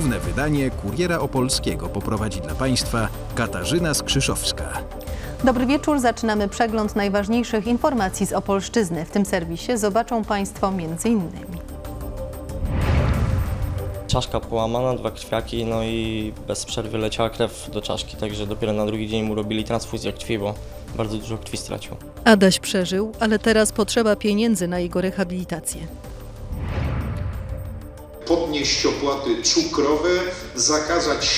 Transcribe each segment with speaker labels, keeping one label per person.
Speaker 1: główne wydanie Kuriera Opolskiego poprowadzi dla Państwa Katarzyna Skrzyszowska.
Speaker 2: Dobry wieczór, zaczynamy przegląd najważniejszych informacji z Opolszczyzny. W tym serwisie zobaczą Państwo m.in.
Speaker 3: Czaszka połamana, dwa krwiaki, no i bez przerwy leciała krew do czaszki, także dopiero na drugi dzień mu robili transfuzję krwi, bo bardzo dużo krwi stracił.
Speaker 2: Adaś przeżył, ale teraz potrzeba pieniędzy na jego rehabilitację.
Speaker 4: Podnieść opłaty cukrowe, zakazać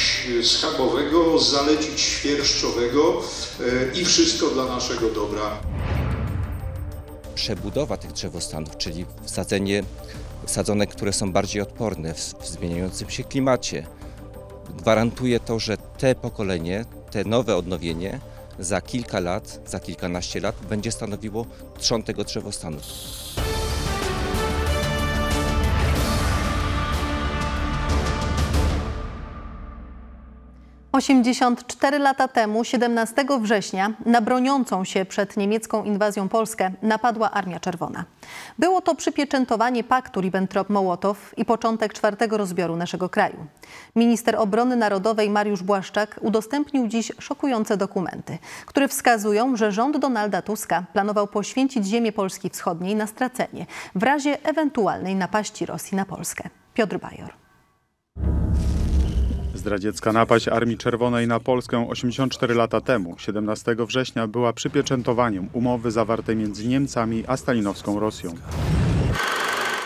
Speaker 4: schabowego, zalecić świerszczowego e, i wszystko dla naszego dobra.
Speaker 5: przebudowa tych drzewostanów, czyli wsadzenie sadzonek, które są bardziej odporne w, zmieniającym się klimacie, gwarantuje to, że te pokolenie, te nowe odnowienie za kilka lat, za kilkanaście lat będzie stanowiło trzon tego drzewostanu.
Speaker 2: 84 lata temu, 17 września, na broniącą się przed niemiecką inwazją Polskę napadła Armia Czerwona. Było to przypieczętowanie paktu Ribbentrop-Mołotow i początek czwartego rozbioru naszego kraju. Minister Obrony Narodowej Mariusz Błaszczak udostępnił dziś szokujące dokumenty, które wskazują, że rząd Donalda Tuska planował poświęcić ziemię Polski Wschodniej na stracenie w razie ewentualnej napaści Rosji na Polskę. Piotr Bajor.
Speaker 6: Zdradziecka napaść Armii Czerwonej na Polskę 84 lata temu, 17 września, była przypieczętowaniem umowy zawartej między Niemcami a stalinowską Rosją.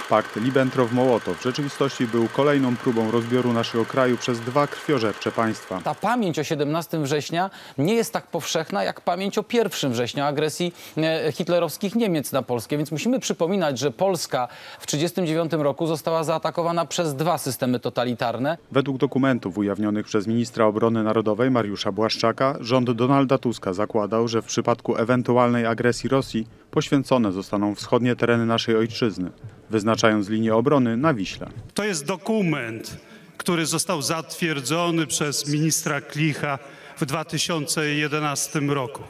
Speaker 6: Pakt Ribbentrop-Mołotow w rzeczywistości był kolejną próbą rozbioru naszego kraju przez dwa krwiożercze państwa.
Speaker 7: Ta pamięć o 17 września nie jest tak powszechna jak pamięć o 1 września agresji e, hitlerowskich Niemiec na Polskę, więc musimy przypominać, że Polska w 1939 roku została zaatakowana przez dwa systemy totalitarne.
Speaker 6: Według dokumentów ujawnionych przez ministra obrony narodowej Mariusza Błaszczaka, rząd Donalda Tuska zakładał, że w przypadku ewentualnej agresji Rosji poświęcone zostaną wschodnie tereny naszej ojczyzny, wyznaczając linię obrony na Wiśle.
Speaker 8: To jest dokument, który został zatwierdzony przez ministra Klicha w 2011 roku.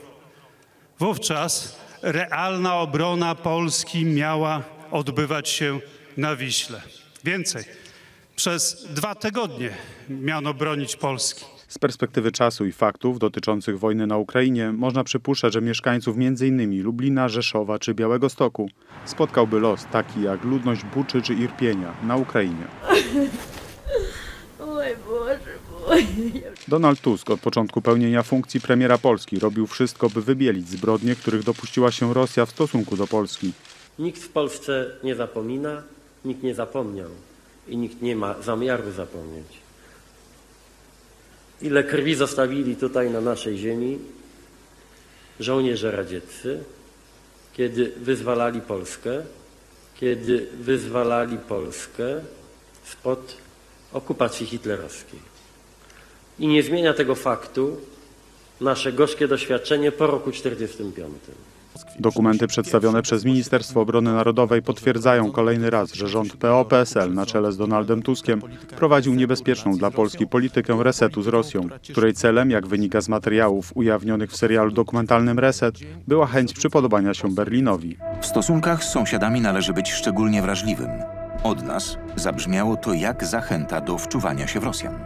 Speaker 8: Wówczas realna obrona Polski miała odbywać się na Wiśle. Więcej, przez dwa tygodnie miano bronić Polski.
Speaker 6: Z perspektywy czasu i faktów dotyczących wojny na Ukrainie można przypuszczać, że mieszkańców m.in. Lublina, Rzeszowa czy Białego Stoku spotkałby los taki jak ludność Buczy czy Irpienia na Ukrainie.
Speaker 9: Oj Boże.
Speaker 6: Donald Tusk od początku pełnienia funkcji premiera Polski robił wszystko, by wybielić zbrodnie, których dopuściła się Rosja w stosunku do Polski.
Speaker 10: Nikt w Polsce nie zapomina, nikt nie zapomniał i nikt nie ma zamiaru zapomnieć. Ile krwi zostawili tutaj na naszej ziemi żołnierze radzieccy, kiedy wyzwalali Polskę, kiedy wyzwalali Polskę spod okupacji hitlerowskiej. I nie zmienia tego faktu nasze gorzkie doświadczenie po roku 1945.
Speaker 6: Dokumenty przedstawione przez Ministerstwo Obrony Narodowej potwierdzają kolejny raz, że rząd PO-PSL na czele z Donaldem Tuskiem prowadził niebezpieczną dla Polski politykę resetu z Rosją, której celem, jak wynika z materiałów ujawnionych w serialu dokumentalnym Reset, była chęć przypodobania się Berlinowi.
Speaker 11: W stosunkach z sąsiadami należy być szczególnie wrażliwym. Od nas zabrzmiało to jak zachęta do wczuwania się w Rosjan.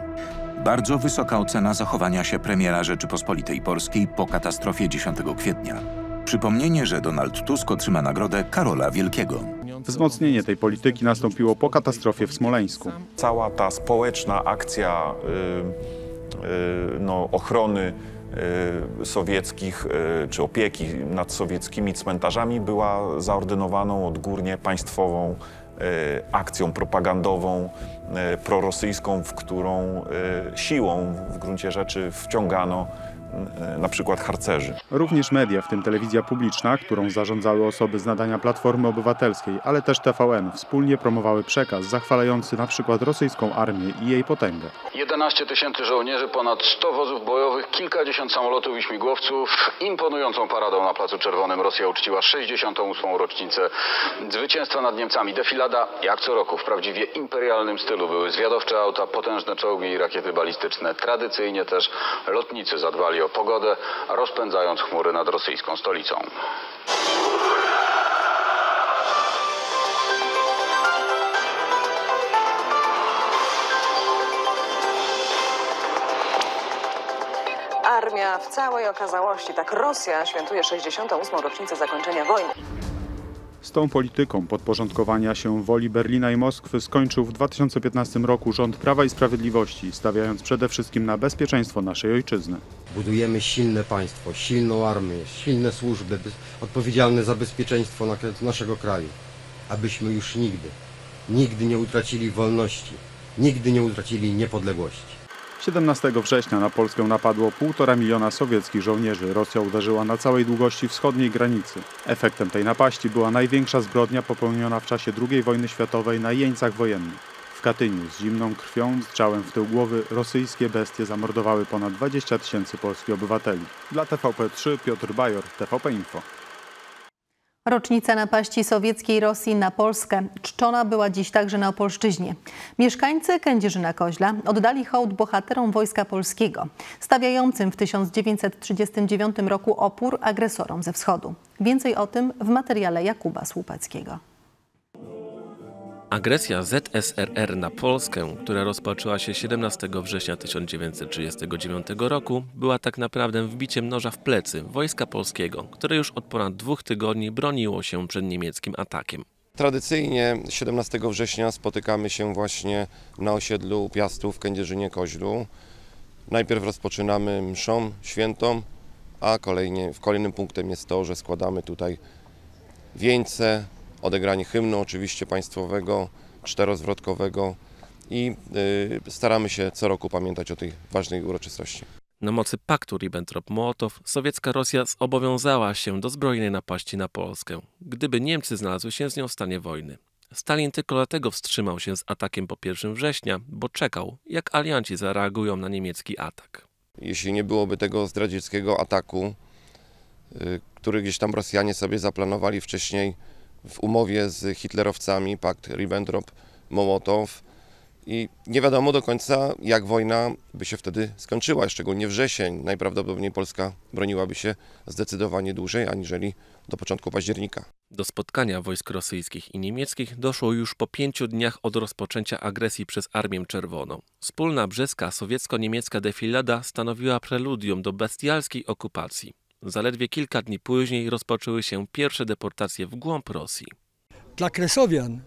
Speaker 11: Bardzo wysoka ocena zachowania się premiera Rzeczypospolitej Polskiej po katastrofie 10 kwietnia. Przypomnienie, że Donald Tusk otrzyma nagrodę Karola Wielkiego.
Speaker 6: Wzmocnienie tej polityki nastąpiło po katastrofie w Smoleńsku.
Speaker 12: Cała ta społeczna akcja y, y, no, ochrony y, sowieckich czy opieki nad sowieckimi cmentarzami była zaordynowaną odgórnie państwową akcją propagandową prorosyjską, w którą siłą w gruncie rzeczy wciągano na przykład harcerzy.
Speaker 6: Również media, w tym telewizja publiczna, którą zarządzały osoby z nadania Platformy Obywatelskiej, ale też TVN, wspólnie promowały przekaz zachwalający na przykład rosyjską armię i jej potęgę.
Speaker 13: 11 tysięcy żołnierzy, ponad 100 wozów bojowych, kilkadziesiąt samolotów i śmigłowców. Imponującą paradą na Placu Czerwonym Rosja uczciła 68. rocznicę zwycięstwa nad Niemcami. Defilada, jak co roku, w prawdziwie imperialnym stylu. Były zwiadowcze auta, potężne czołgi i rakiety balistyczne. Tradycyjnie też lotnicy zadbali o pogodę, rozpędzając chmury nad rosyjską stolicą.
Speaker 9: Armia w całej okazałości, tak Rosja świętuje 68. rocznicę zakończenia wojny.
Speaker 6: Z tą polityką podporządkowania się woli Berlina i Moskwy skończył w 2015 roku rząd Prawa i Sprawiedliwości, stawiając przede wszystkim na bezpieczeństwo naszej ojczyzny.
Speaker 14: Budujemy silne państwo, silną armię, silne służby odpowiedzialne za bezpieczeństwo naszego kraju, abyśmy już nigdy, nigdy nie utracili wolności, nigdy nie utracili niepodległości.
Speaker 6: 17 września na Polskę napadło półtora miliona sowieckich żołnierzy. Rosja uderzyła na całej długości wschodniej granicy. Efektem tej napaści była największa zbrodnia popełniona w czasie II wojny światowej na jeńcach wojennych. W Katyniu z zimną krwią, strzałem w tył głowy rosyjskie bestie zamordowały ponad 20 tysięcy polskich obywateli. Dla TVP3 Piotr Bajor, TVP Info.
Speaker 2: Rocznica napaści sowieckiej Rosji na Polskę czczona była dziś także na Opolszczyźnie. Mieszkańcy Kędzierzyna-Koźla oddali hołd bohaterom Wojska Polskiego, stawiającym w 1939 roku opór agresorom ze wschodu. Więcej o tym w materiale Jakuba Słupeckiego.
Speaker 15: Agresja ZSRR na Polskę, która rozpoczęła się 17 września 1939 roku, była tak naprawdę wbiciem noża w plecy wojska polskiego, które już od ponad dwóch tygodni broniło się przed niemieckim atakiem.
Speaker 16: Tradycyjnie 17 września spotykamy się właśnie na osiedlu Piastów w Kędzierzynie-Koźlu. Najpierw rozpoczynamy mszą świętą, a kolejnie, w kolejnym punktem jest to, że składamy tutaj wieńce, odegranie hymnu oczywiście państwowego, czterozwrotkowego i y, staramy się co roku pamiętać o tej ważnej uroczystości.
Speaker 15: Na mocy paktu Ribbentrop-Mołotow sowiecka Rosja zobowiązała się do zbrojnej napaści na Polskę, gdyby Niemcy znalazły się z nią w stanie wojny. Stalin tylko dlatego wstrzymał się z atakiem po 1 września, bo czekał, jak alianci zareagują na niemiecki atak.
Speaker 16: Jeśli nie byłoby tego zdradzieckiego ataku, y, który gdzieś tam Rosjanie sobie zaplanowali wcześniej, w umowie z hitlerowcami, pakt Ribbentrop-Mołotow i nie wiadomo do końca, jak wojna by się wtedy skończyła, szczególnie wrzesień. Najprawdopodobniej Polska broniłaby się zdecydowanie dłużej, aniżeli do początku października.
Speaker 15: Do spotkania wojsk rosyjskich i niemieckich doszło już po pięciu dniach od rozpoczęcia agresji przez Armię Czerwoną. Wspólna brzeska sowiecko-niemiecka defilada stanowiła preludium do bestialskiej okupacji. Zaledwie kilka dni później rozpoczęły się pierwsze deportacje w głąb Rosji.
Speaker 17: Dla Kresowian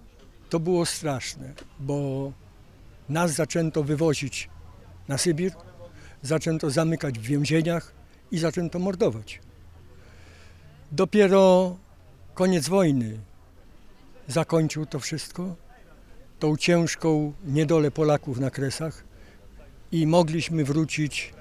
Speaker 17: to było straszne, bo nas zaczęto wywozić na Sybir, zaczęto zamykać w więzieniach i zaczęto mordować. Dopiero koniec wojny zakończył to wszystko, tą ciężką niedolę Polaków na Kresach i mogliśmy wrócić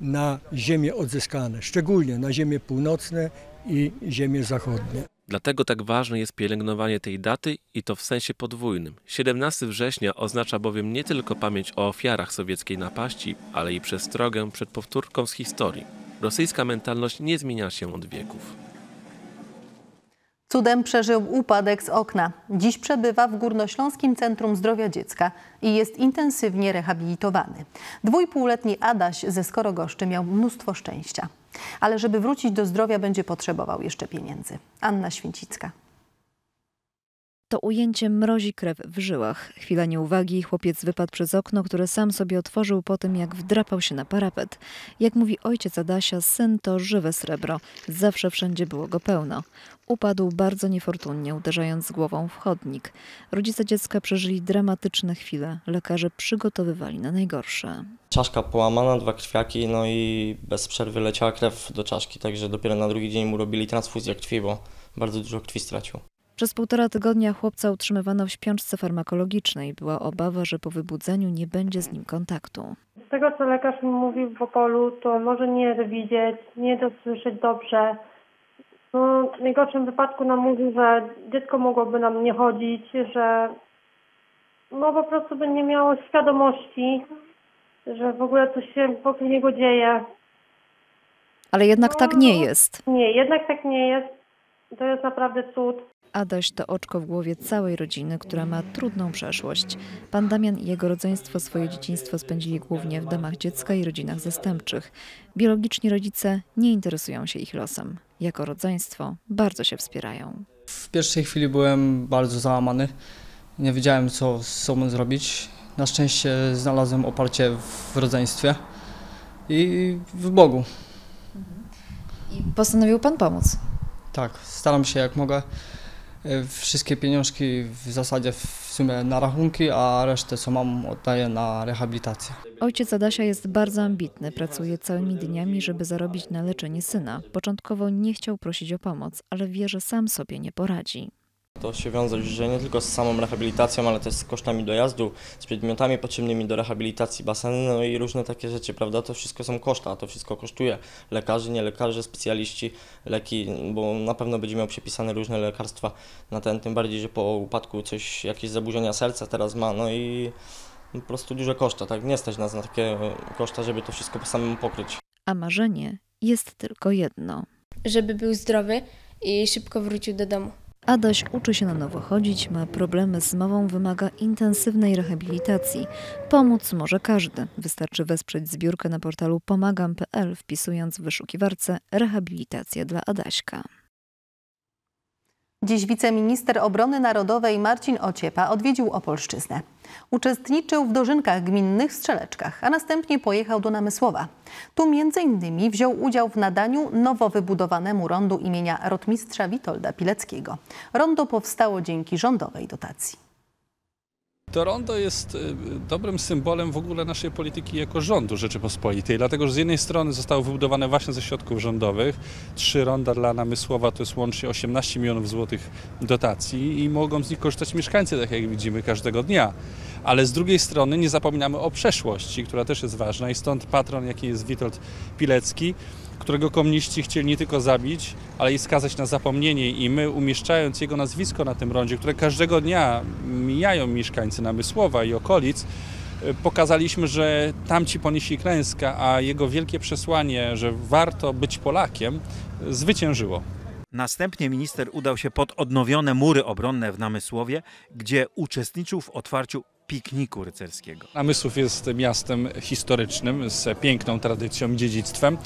Speaker 17: na ziemie odzyskane, szczególnie na ziemie północne i ziemie zachodnie.
Speaker 15: Dlatego tak ważne jest pielęgnowanie tej daty i to w sensie podwójnym. 17 września oznacza bowiem nie tylko pamięć o ofiarach sowieckiej napaści, ale i przestrogę przed powtórką z historii. Rosyjska mentalność nie zmienia się od wieków.
Speaker 2: Cudem przeżył upadek z okna. Dziś przebywa w Górnośląskim Centrum Zdrowia Dziecka i jest intensywnie rehabilitowany. Dwójpółletni Adaś ze Skorogoszczy miał mnóstwo szczęścia. Ale żeby wrócić do zdrowia będzie potrzebował jeszcze pieniędzy. Anna Święcicka.
Speaker 18: To ujęcie mrozi krew w żyłach. Chwila nieuwagi, chłopiec wypadł przez okno, które sam sobie otworzył po tym, jak wdrapał się na parapet. Jak mówi ojciec Adasia, syn to żywe srebro. Zawsze wszędzie było go pełno. Upadł bardzo niefortunnie, uderzając głową w chodnik. Rodzice dziecka przeżyli dramatyczne chwile. Lekarze przygotowywali na najgorsze.
Speaker 3: Czaszka połamana, dwa krwiaki, no i bez przerwy leciała krew do czaszki, także dopiero na drugi dzień mu robili transfuzję krwi, bo bardzo dużo krwi stracił.
Speaker 18: Przez półtora tygodnia chłopca utrzymywano w śpiączce farmakologicznej. Była obawa, że po wybudzeniu nie będzie z nim kontaktu.
Speaker 19: Z tego, co lekarz mi mówił w Opolu, to może nie widzieć, nie dosłyszeć dobrze. No, w najgorszym wypadku nam mówił, że dziecko mogłoby nam nie chodzić, że no po prostu by nie miało świadomości, że w ogóle coś się wokół niego dzieje.
Speaker 18: Ale jednak tak nie jest.
Speaker 19: Nie, jednak tak nie jest. To jest naprawdę cud.
Speaker 18: Adaś to oczko w głowie całej rodziny, która ma trudną przeszłość. Pan Damian i jego rodzeństwo swoje dzieciństwo spędzili głównie w domach dziecka i rodzinach zastępczych. Biologiczni rodzice nie interesują się ich losem. Jako rodzeństwo bardzo się wspierają.
Speaker 20: W pierwszej chwili byłem bardzo załamany. Nie wiedziałem, co z sobą zrobić. Na szczęście znalazłem oparcie w rodzeństwie i w Bogu.
Speaker 18: I postanowił pan pomóc.
Speaker 20: Tak, staram się jak mogę. E, Wszystkie pieniążki w zasadzie w sumie na rachunki, a resztę co mam oddaję na rehabilitację.
Speaker 18: Ojciec Adasia jest bardzo ambitny, pracuje całymi dniami, żeby zarobić na leczenie syna. Początkowo nie chciał prosić o pomoc, ale wie, że sam sobie nie poradzi.
Speaker 3: To się wiąże że nie tylko z samą rehabilitacją, ale też z kosztami dojazdu, z przedmiotami potrzebnymi do rehabilitacji basenu, no i różne takie rzeczy, prawda? To wszystko są koszta, to wszystko kosztuje lekarzy, nie lekarze, specjaliści, leki, bo na pewno będzie miał przepisane różne lekarstwa na ten, tym bardziej, że po upadku coś, jakieś zaburzenia serca teraz ma, no i po prostu duże koszta, tak? Nie stać nas na takie koszta, żeby to wszystko samemu pokryć.
Speaker 18: A marzenie jest tylko jedno.
Speaker 21: Żeby był zdrowy i szybko wrócił do domu.
Speaker 18: Adaś uczy się na nowo chodzić, ma problemy z mową, wymaga intensywnej rehabilitacji. Pomóc może każdy. Wystarczy wesprzeć zbiórkę na portalu pomagam.pl, wpisując w wyszukiwarce rehabilitacja dla Adaśka.
Speaker 2: Dziś wiceminister obrony narodowej Marcin Ociepa odwiedził Opolszczyznę. Uczestniczył w dożynkach gminnych w Strzeleczkach, a następnie pojechał do Namysłowa. Tu innymi wziął udział w nadaniu nowo wybudowanemu rondu imienia rotmistrza Witolda Pileckiego. Rondo powstało dzięki rządowej dotacji.
Speaker 22: To rondo jest y, dobrym symbolem w ogóle naszej polityki jako rządu Rzeczypospolitej, dlatego że z jednej strony zostały wybudowane właśnie ze środków rządowych, trzy ronda dla Namysłowa to jest łącznie 18 milionów złotych dotacji i mogą z nich korzystać mieszkańcy, tak jak widzimy, każdego dnia. Ale z drugiej strony nie zapominamy o przeszłości, która też jest ważna i stąd patron, jaki jest Witold Pilecki, którego komuniści chcieli nie tylko zabić, ale i skazać na zapomnienie i my umieszczając jego nazwisko na tym rondzie, które każdego dnia mijają mieszkańcy Namysłowa i okolic, y, pokazaliśmy, że tamci ponieśli klęskę, a jego wielkie przesłanie, że warto być Polakiem, zwyciężyło.
Speaker 23: Następnie minister udał się pod odnowione mury obronne w Namysłowie, gdzie uczestniczył w otwarciu pikniku rycerskiego.
Speaker 22: Namysłów jest miastem historycznym z piękną tradycją dziedzictwem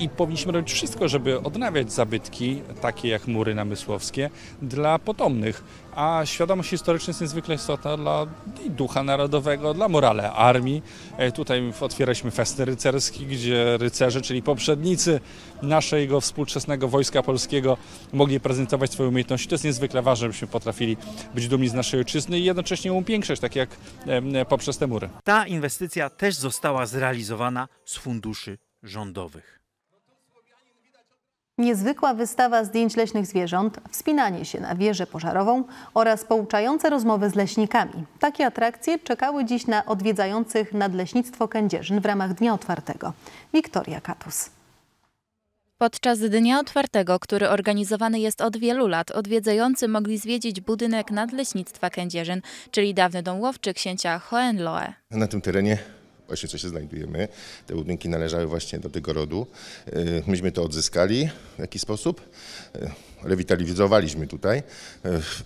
Speaker 22: i powinniśmy robić wszystko, żeby odnawiać zabytki, takie jak mury namysłowskie, dla potomnych. A świadomość historyczna jest niezwykle istotna dla ducha narodowego, dla morale armii. E, Tutaj otwieraliśmy festy rycerski, gdzie rycerze, czyli poprzednicy naszego współczesnego wojska polskiego mogli prezentować swoje umiejętności. To jest niezwykle ważne, byśmy potrafili być dumni z naszej ojczyzny i jednocześnie ją upiększać, tak jak poprzez te mury.
Speaker 23: Ta inwestycja też została zrealizowana z funduszy rządowych.
Speaker 2: Niezwykła wystawa zdjęć leśnych zwierząt, wspinanie się na wieżę pożarową oraz pouczające rozmowy z leśnikami. Takie atrakcje czekały dziś na odwiedzających Nadleśnictwo Kędzierzyn w ramach Dnia Otwartego. Wiktoria Katus.
Speaker 24: Podczas Dnia Otwartego, który organizowany jest od wielu lat, odwiedzający mogli zwiedzić budynek Nadleśnictwa Kędzierzyn, czyli dawny dom łowczy księcia Hohenlohe.
Speaker 25: Na tym terenie właśnie co się znajdujemy. Te budynki należały właśnie do tego rodu. Y, Myśmy to odzyskali w jakiś sposób, y, rewitalizowaliśmy tutaj y,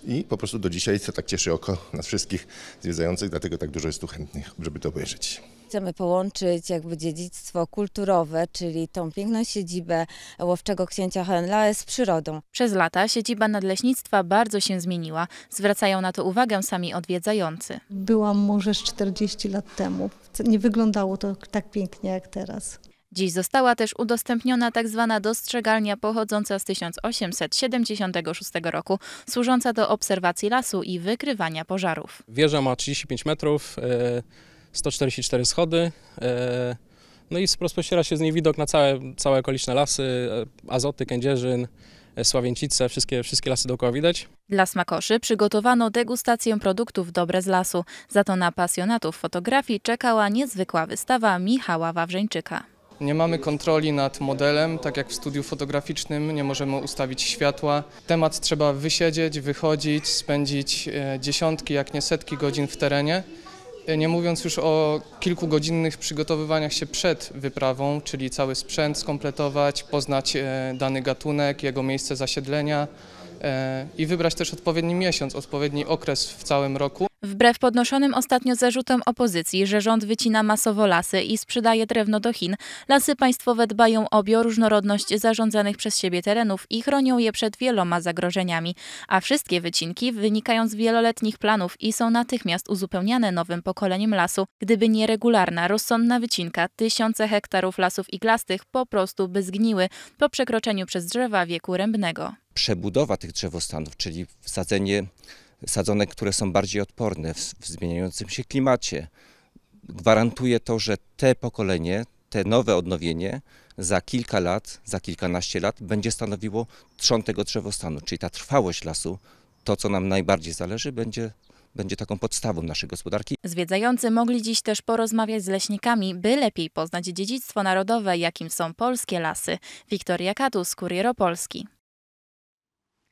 Speaker 25: i po prostu do dzisiaj to tak cieszy oko nas wszystkich zwiedzających, dlatego tak dużo jest tu chętnych, żeby to obejrzeć.
Speaker 26: Chcemy połączyć jakby dziedzictwo kulturowe, czyli tą piękną siedzibę łowczego księcia Hohenlohe z przyrodą.
Speaker 24: Przez lata siedziba Nadleśnictwa bardzo się zmieniła. Zwracają na to uwagę sami odwiedzający.
Speaker 27: Byłam może z 40 lat temu. Nie wyglądało to tak pięknie jak teraz.
Speaker 24: Dziś została też udostępniona tak zwana dostrzegalnia pochodząca z 1876 roku, służąca do obserwacji lasu i wykrywania pożarów.
Speaker 28: Wieża ma 35 metrów, e, 144 schody. e, No i rozpościera się z niej widok na całe, całe okoliczne lasy, e, Azoty, Kędzierzyn, e, Sławięcice, wszystkie, wszystkie lasy dookoła widać.
Speaker 24: Dla smakoszy przygotowano degustację produktów dobre z lasu. Za to na pasjonatów fotografii czekała niezwykła wystawa Michała Wawrzeńczyka.
Speaker 20: Nie mamy kontroli nad modelem, tak jak w studiu fotograficznym, nie możemy ustawić światła. Temat trzeba wysiedzieć, wychodzić, spędzić dziesiątki, jak nie setki godzin w terenie. E, Nie mówiąc już o kilkugodzinnych przygotowywaniach się przed wyprawą, czyli cały sprzęt skompletować, poznać e, dany gatunek, jego miejsce zasiedlenia e, i wybrać też odpowiedni miesiąc, odpowiedni okres w całym roku.
Speaker 24: Wbrew podnoszonym ostatnio zarzutom opozycji, że rząd wycina masowo lasy i sprzedaje drewno do Chin, lasy państwowe dbają o bioróżnorodność zarządzanych przez siebie terenów i chronią je przed wieloma zagrożeniami, a wszystkie wycinki wynikają z wieloletnich planów i są natychmiast uzupełniane nowym pokoleniem lasu. Gdyby nie regularna, rozsądna wycinka, tysiące hektarów lasów iglastych po prostu by zgniły po przekroczeniu przez drzewa wieku rębnego.
Speaker 29: Przebudowa tych drzewostanów, czyli wsadzenie sadzonek, które są bardziej odporne w, w zmieniającym się klimacie. Gwarantuje to, że te pokolenie, te nowe odnowienie za kilka lat, za kilkanaście lat będzie stanowiło trzon tego drzewostanu, czyli ta trwałość lasu, to co nam najbardziej zależy, będzie będzie taką podstawą naszej gospodarki.
Speaker 24: Zwiedzający mogli dziś też porozmawiać z leśnikami, by lepiej poznać dziedzictwo narodowe, jakim są polskie lasy. Wiktoria Katus, Kurier Opolski.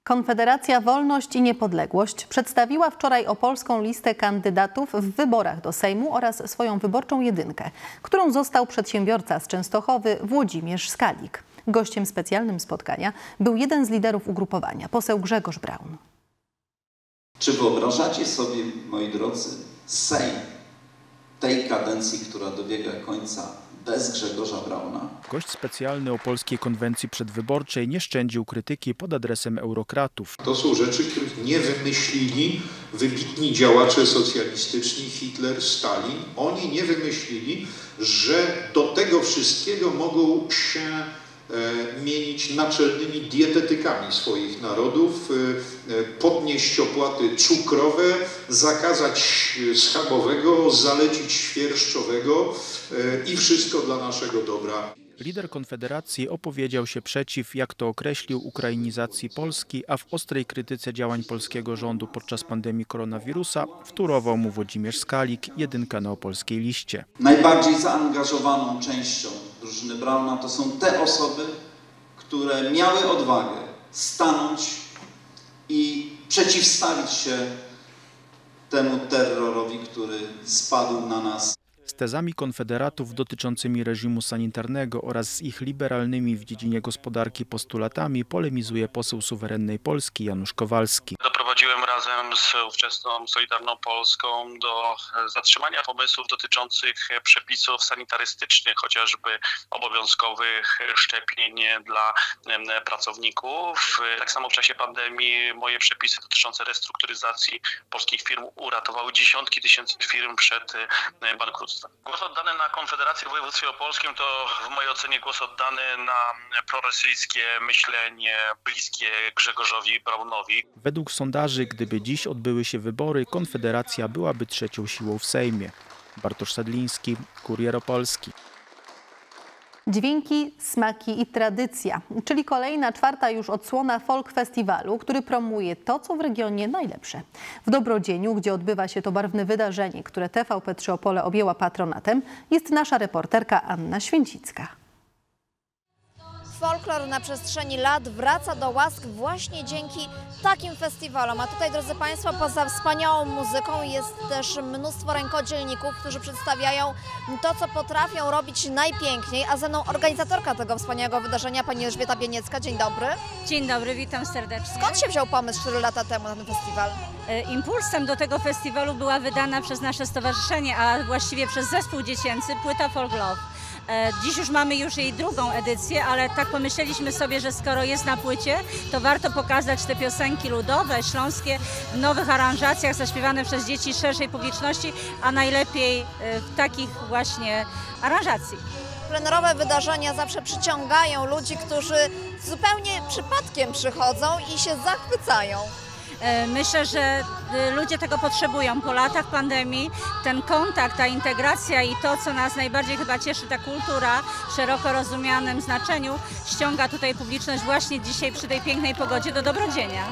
Speaker 2: Konfederacja Wolność i Niepodległość przedstawiła wczoraj opolską listę kandydatów w wyborach do Sejmu oraz swoją wyborczą jedynkę, którą został przedsiębiorca z Częstochowy Włodzimierz Skalik. Gościem specjalnym spotkania był jeden z liderów ugrupowania, poseł Grzegorz Braun.
Speaker 30: Czy wyobrażacie sobie, moi drodzy, Sejm tej kadencji, która dobiega końca bez Grzegorza Brauna?
Speaker 31: Gość specjalny o Polskiej Konwencji Przedwyborczej nie szczędził krytyki pod adresem eurokratów.
Speaker 32: To są rzeczy, których nie wymyślili wybitni działacze socjalistyczni Hitler, Stalin. Oni nie wymyślili, że do tego wszystkiego mogą się mienić naczelnymi dietetykami swoich narodów, e, podnieść opłaty cukrowe, zakazać schabowego, zalecić świerszczowego e, i wszystko dla naszego dobra.
Speaker 31: Lider Konfederacji opowiedział się przeciw, jak to określił, ukrainizacji Polski, a w ostrej krytyce działań polskiego rządu podczas pandemii koronawirusa wtórował mu Włodzimierz Skalik, jedynka na opolskiej liście.
Speaker 30: Najbardziej zaangażowaną częścią drużyny Brauna to są te osoby, które miały odwagę stanąć i przeciwstawić się temu terrorowi, który spadł na nas.
Speaker 31: Z tezami konfederatów dotyczącymi reżimu sanitarnego oraz z ich liberalnymi w dziedzinie gospodarki postulatami polemizuje poseł suwerennej Polski Janusz Kowalski.
Speaker 33: Doprowadziłem razem z ówczesną Solidarną Polską do zatrzymania pomysłów dotyczących przepisów sanitarystycznych, chociażby obowiązkowych szczepień dla pracowników. Tak samo w czasie pandemii moje przepisy dotyczące restrukturyzacji polskich firm uratowały dziesiątki tysięcy firm przed bankructwem. Głos oddany na Konfederację w województwie opolskim to w mojej ocenie głos oddany na prorosyjskie myślenie bliskie Grzegorzowi Braunowi.
Speaker 31: Według sondaży, gdyby dziś odbyły się wybory, Konfederacja byłaby trzecią siłą w Sejmie. Bartosz Sadliński, Kurier Opolski.
Speaker 2: Dźwięki, smaki i tradycja, czyli kolejna czwarta już odsłona folk festiwalu, który promuje to, co w regionie najlepsze. W Dobrodzieniu, gdzie odbywa się to barwne wydarzenie, które TVP 3 Opole objęła patronatem, jest nasza reporterka Anna Święcicka.
Speaker 34: Folklor na przestrzeni lat wraca do łask właśnie dzięki takim festiwalom. A tutaj, drodzy Państwo, poza wspaniałą muzyką jest też mnóstwo rękodzielników, którzy przedstawiają to, co potrafią robić najpiękniej. A ze mną organizatorka tego wspaniałego wydarzenia, pani Elżbieta Bieniecka. Dzień dobry.
Speaker 35: Dzień dobry, witam serdecznie.
Speaker 2: Skąd się wziął pomysł 4 lata temu na ten festiwal?
Speaker 35: E, Impulsem do tego festiwalu była wydana przez nasze stowarzyszenie, a właściwie przez zespół dziecięcy płyta Folk Love. E, Dziś już mamy już jej drugą edycję, ale tak pomyśleliśmy sobie, że skoro jest na płycie, to warto pokazać te piosenki ludowe, śląskie w nowych aranżacjach, zaśpiewane przez dzieci szerszej publiczności, a najlepiej e, w takich właśnie aranżacji.
Speaker 34: Plenerowe wydarzenia zawsze przyciągają ludzi, którzy zupełnie przypadkiem przychodzą i się zachwycają.
Speaker 35: E, Myślę, że e, ludzie tego potrzebują po latach pandemii. Ten kontakt, ta integracja i to, co nas najbardziej chyba cieszy, ta kultura w szeroko rozumianym znaczeniu, ściąga tutaj publiczność właśnie dzisiaj przy tej pięknej pogodzie do Dobrodzienia.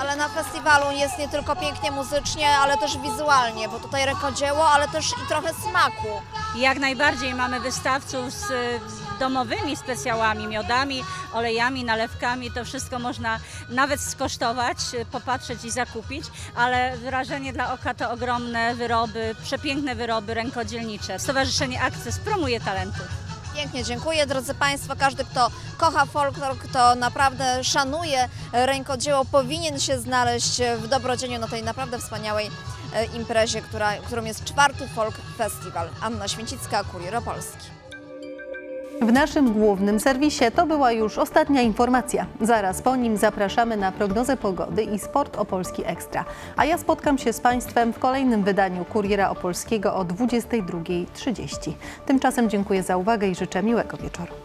Speaker 34: Ale na festiwalu jest nie tylko pięknie muzycznie, ale też wizualnie, bo tutaj rękodzieło, ale też i trochę smaku.
Speaker 35: Jak najbardziej mamy wystawców z e, domowymi specjałami, miodami, olejami, nalewkami. To wszystko można nawet skosztować, e, popatrzeć i zakupić, ale wyrażenie dla oka to ogromne wyroby, przepiękne wyroby rękodzielnicze. Stowarzyszenie Akces promuje talenty.
Speaker 34: Pięknie dziękuję, drodzy Państwo. Każdy, kto kocha folklor, kto naprawdę szanuje rękodzieło, powinien się znaleźć w Dobrodzieniu na tej naprawdę wspaniałej e, imprezie, która, którą jest czwarty Folk Festival. Anna Święcicka, Kurier Opolski.
Speaker 2: W naszym głównym serwisie to była już ostatnia informacja. Zaraz po nim zapraszamy na prognozę pogody i sport Opolski Ekstra. A ja spotkam się z Państwem w kolejnym wydaniu Kuriera Opolskiego o 22.30. Tymczasem dziękuję za uwagę i życzę miłego wieczoru.